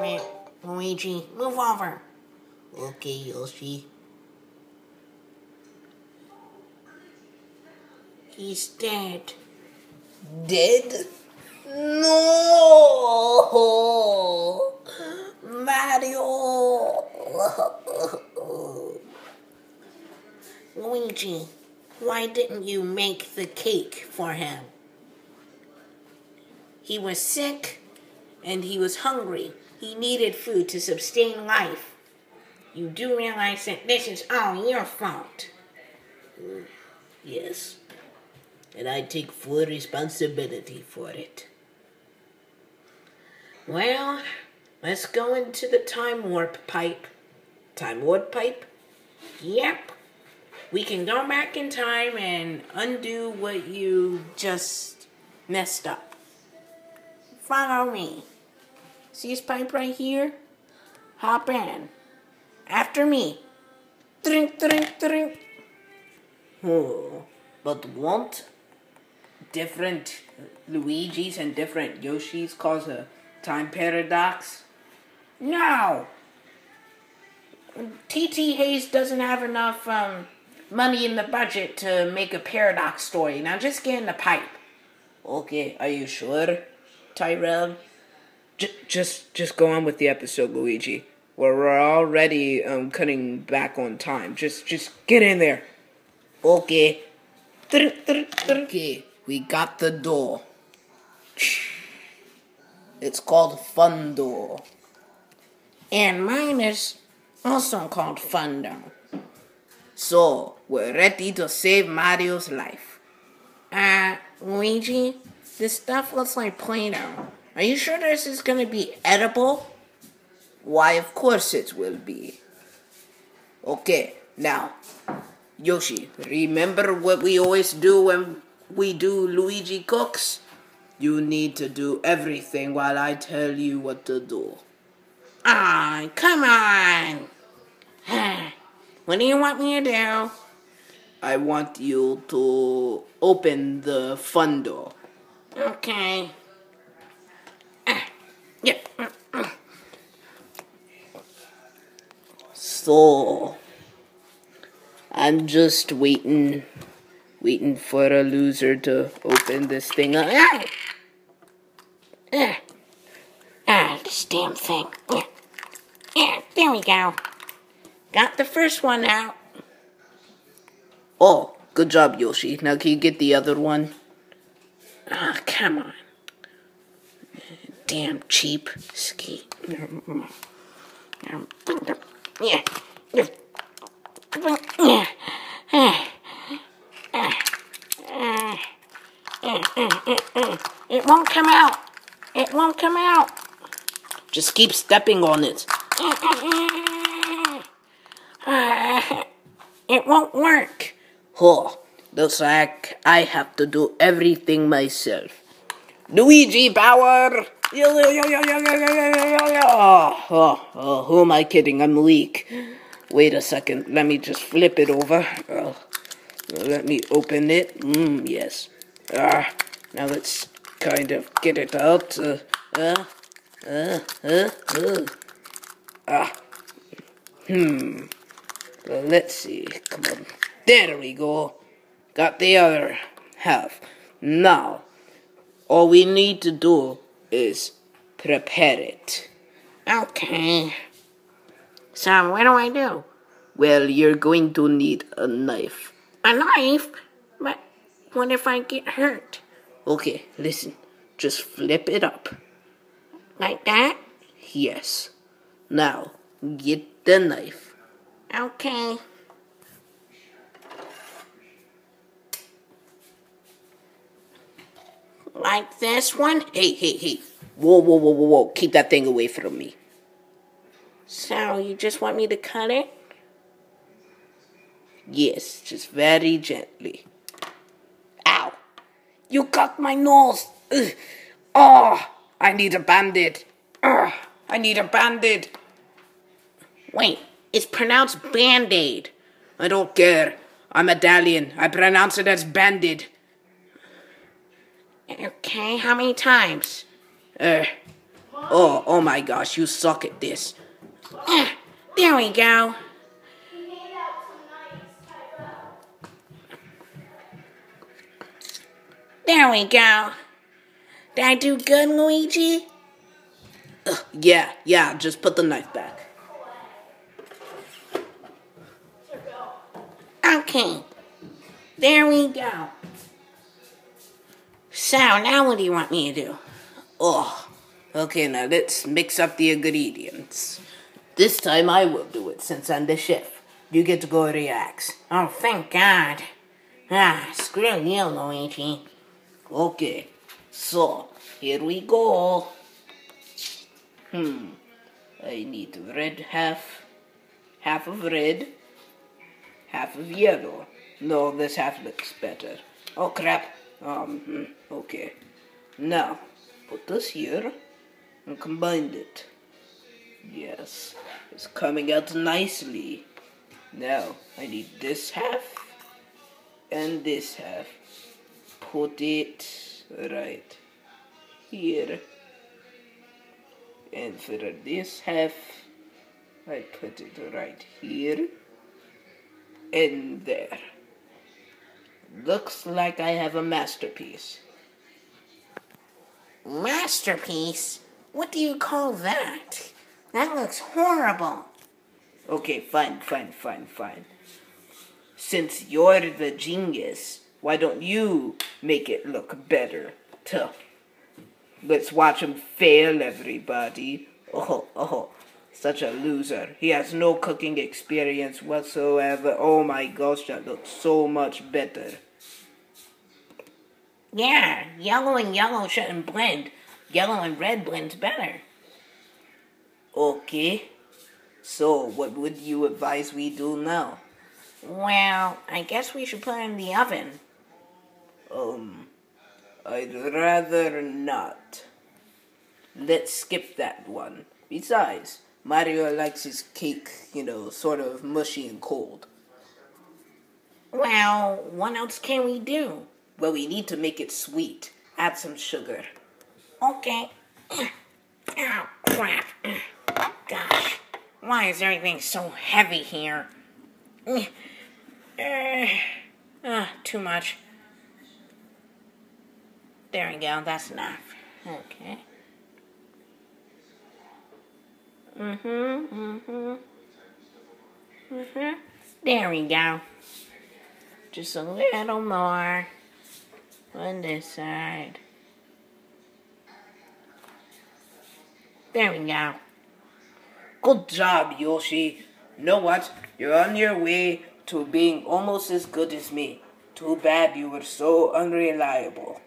Wait Luigi. Move over. Okay, Yoshi. He's dead. Dead? No! Why didn't you make the cake for him? He was sick and he was hungry. He needed food to sustain life. You do realize that this is all your fault. Yes. And I take full responsibility for it. Well, let's go into the time warp pipe. Time warp pipe? Yep. We can go back in time and undo what you just messed up. Follow me. See this pipe right here? Hop in. After me. Drink, drink, drink. Oh, but won't different Luigi's and different Yoshis cause a time paradox? No. TT Hayes doesn't have enough um, money in the budget to make a paradox story. Now just get in the pipe. Okay, are you sure, Tyrell? J- just just go on with the episode, Luigi. We're, we're already um, cutting back on time. Just just get in there. Okay. Okay, we got the door. It's called Fun Dough. And mine is also called Fun Dough. So, we're ready to save Mario's life. Uh, Luigi, this stuff looks like Play-Doh. Are you sure this is gonna be edible? Why, of course it will be. Okay, now, Yoshi, remember what we always do when we do Luigi Cooks? You need to do everything while I tell you what to do. Ah, come on. what do you want me to do? I want you to open the fun dough. Okay. Ah, yep. So, I'm just waiting, waiting for a loser to open this thing up. Ah, ah, ah, this damn thing. Yeah. yeah, there we go. Got the first one out. Oh, good job, Yoshi. Now can you get the other one? Ah, come on. Damn cheap ski. Yeah. It won't come out. It won't come out. Just keep stepping on it. It won't work. Oh, looks like I have to do everything myself. Luigi yo. Oh, who am I kidding? I'm weak. Wait a second. Let me just flip it over. Oh, let me open it. Mm, yes. Ah, now let's kind of get it out. Uh, uh, uh, uh, uh. Ah. Hmm. Well, let's see. Come on. There we go. Got the other half. Now, all we need to do is prepare it. Okay. So, what do I do? Well, you're going to need a knife. A knife? But what if I get hurt? Okay, listen. Just flip it up. Like that? Yes. Now, get the knife. Okay. Like this one? Hey, hey, hey. Whoa, whoa, whoa, whoa, whoa. Keep that thing away from me. So, you just want me to cut it? Yes, just very gently. Ow! You cut my nose! Ugh. Oh, I need a bandit. Ugh, ah, I need a bandit. Wait, it's pronounced band aid. I don't care. I'm Italian. I pronounce it as banded. Okay, how many times? Uh, oh, oh my gosh, you suck at this. Eh, there we go. There we go. Did I do good, Luigi? Ugh, yeah, yeah, just put the knife back. Okay. There we go. So, now what do you want me to do? Oh, okay, now let's mix up the ingredients. This time I will do it since I'm the chef. You get to go relax. Oh, thank God. Ah, screw you, Luigi. Okay, so here we go. Hmm, I need red half, half of red, half of yellow. No, this half looks better. Oh crap. Um, hmm, okay. Now, put this here and combine it. Yes, it's coming out nicely. Now, I need this half and this half. Put it right here. And for this half, I put it right here and there. Looks like I have a masterpiece. Masterpiece? What do you call that? That looks horrible. Okay, fine, fine, fine, fine. Since you're the genius, why don't you make it look better? Tuh. Let's watch him fail, everybody. Oh, oh, oh. Such a loser. He has no cooking experience whatsoever. Oh my gosh, that looks so much better. Yeah, yellow and yellow shouldn't blend. Yellow and red blends better. Okay. So, what would you advise we do now? Well, I guess we should put it in the oven. Um, I'd rather not. Let's skip that one. Besides, Mario likes his cake, you know, sort of mushy and cold. Well, what else can we do? Well, we need to make it sweet. Add some sugar. Okay. Oh, crap. Gosh, why is everything so heavy here? Uh, uh, too much. There we go, that's enough. Okay. Mm-hmm, mm-hmm. Mm-hmm. There we go. Just a little more on this side. There we go. Good job, Yoshi. You know what? You're on your way to being almost as good as me. Too bad you were so unreliable.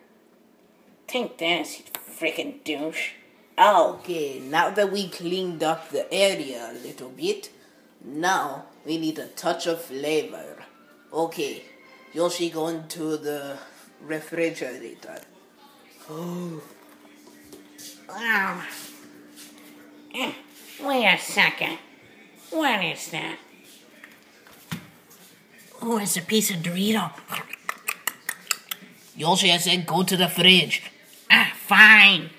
Take this, you freaking douche. Okay, now that we cleaned up the area a little bit, now we need a touch of flavor. Okay, Yoshi go into the refrigerator. Oh. Eh, wait a second. What is that? Oh, it's a piece of Dorito. Yoshi, I said go to the fridge. Ah, fine.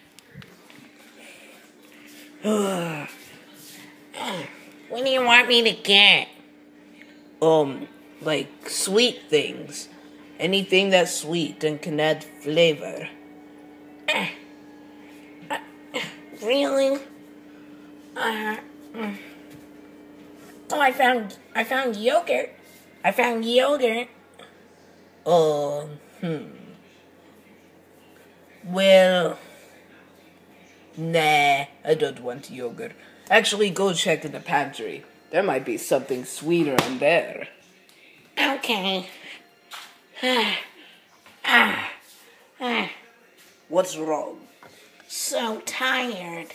what do you want me to get? Um, like sweet things. Anything that's sweet and can add flavor. Uh, uh, really? Uh, mm. Oh, I found I found yogurt. I found yogurt. Um, hmm. Well, nah, I don't want yogurt. Actually, go check in the pantry. There might be something sweeter in there. Okay. What's wrong? So tired.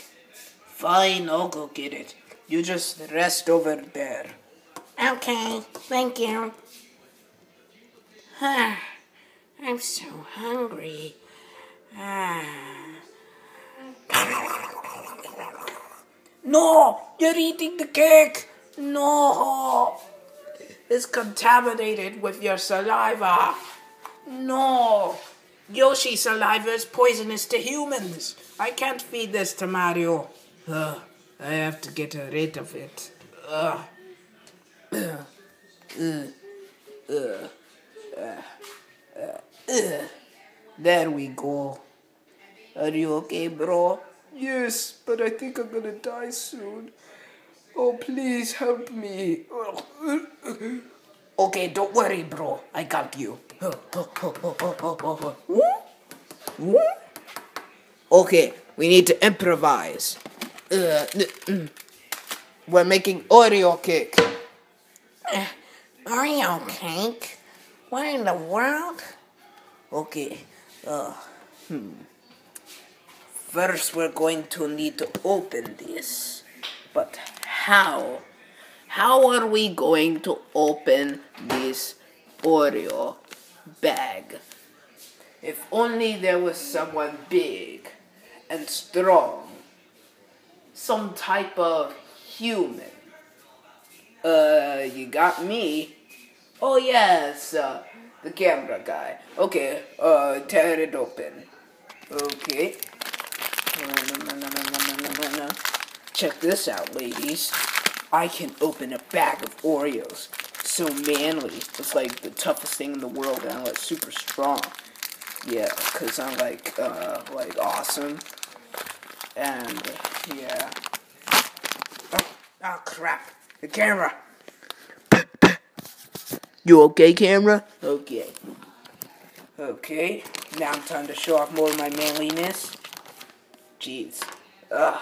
Fine, I'll go get it. You just rest over there. Okay, thank you. I'm so hungry. Ah. No, you're eating the cake. No! It's contaminated with your saliva. No! Yoshi saliva is poisonous to humans. I can't feed this to Mario. Ugh, I have to get rid of it. Ugh. There we go. Are you okay, bro? Yes, but I think I'm gonna die soon. Oh, please help me. Okay, don't worry, bro. I got you. Okay, we need to improvise. Uh, we're making Oreo cake. Oreo cake? What in the world? Okay, uh, hmm. First, we're going to need to open this. But how? How are we going to open this Oreo bag? If only there was someone big and strong. Some type of human. Uh, you got me. Oh, yes, uh, the camera guy. Okay, uh, tear it open. Okay. Check this out, ladies. I can open a bag of Oreos. So manly. It's like the toughest thing in the world, and I'm like super strong. Yeah, cause I'm like, uh, like awesome. And, yeah. Oh, oh crap. The camera. You okay, camera? Okay. Okay. Now I'm time to show off more of my manliness. Jeez. Ugh.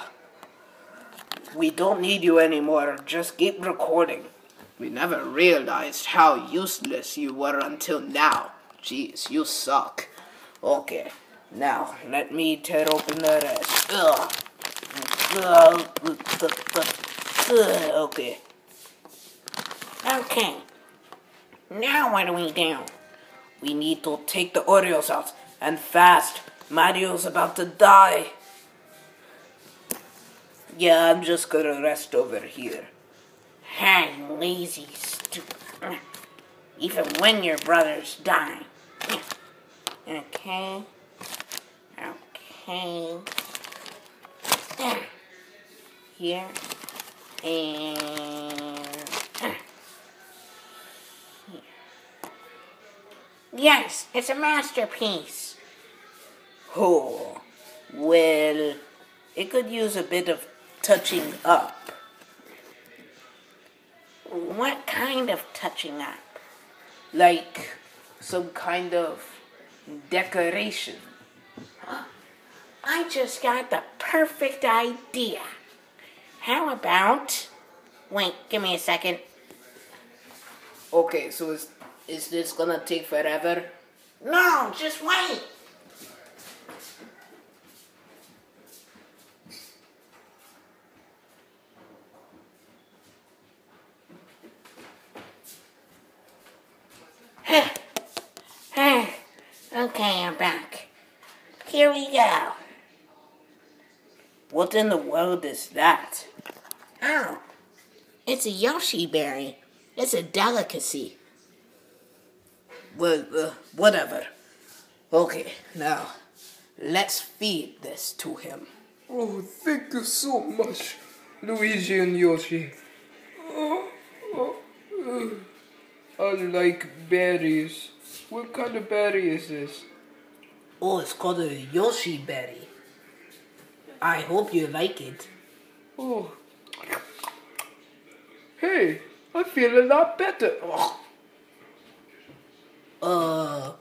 We don't need you anymore. Just keep recording. We never realized how useless you were until now. Jeez, you suck. Okay. Now, let me tear open the rest. Ugh. Okay. Okay. Now what do we do? We need to take the Oreos out. And fast. Mario's about to die. Yeah, I'm just gonna rest over here. Hey, lazy stupid. Even when your brother's dying. Okay. Okay. Here. And. Here. Yes, it's a masterpiece. Oh, well, it could use a bit of touching up. What kind of touching up? Like some kind of decoration. I just got the perfect idea. How about. Wait, give me a second. Okay, so is, is this gonna take forever? No, just wait. Okay, I'm back. Here we go. What in the world is that? Oh, it's a Yoshi berry. It's a delicacy. Well, uh, whatever. Okay, now, let's feed this to him. Oh, thank you so much, Luigi and Yoshi. Oh, oh, uh, I like berries. What kind of berry is this? Oh, it's called a Yoshi berry. I hope you like it. Oh. Hey, I feel a lot better. Oh. Uh,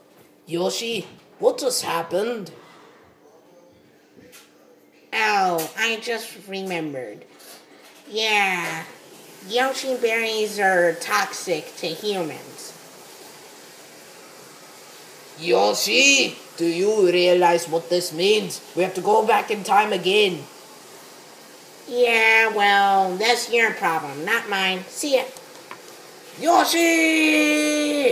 Yoshi, what just happened? Oh, I just remembered. Yeah, Yoshi berries are toxic to humans. Yoshi, do you realize what this means? We have to go back in time again. Yeah, well, that's your problem, not mine. See ya. Yoshi!